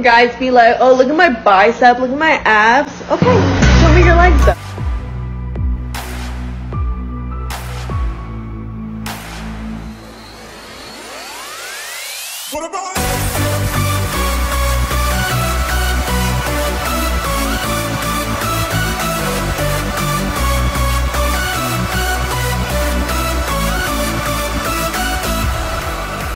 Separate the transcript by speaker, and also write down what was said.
Speaker 1: Guys be like, oh, look at my bicep, look at my abs. Okay, show me your legs though.
Speaker 2: What about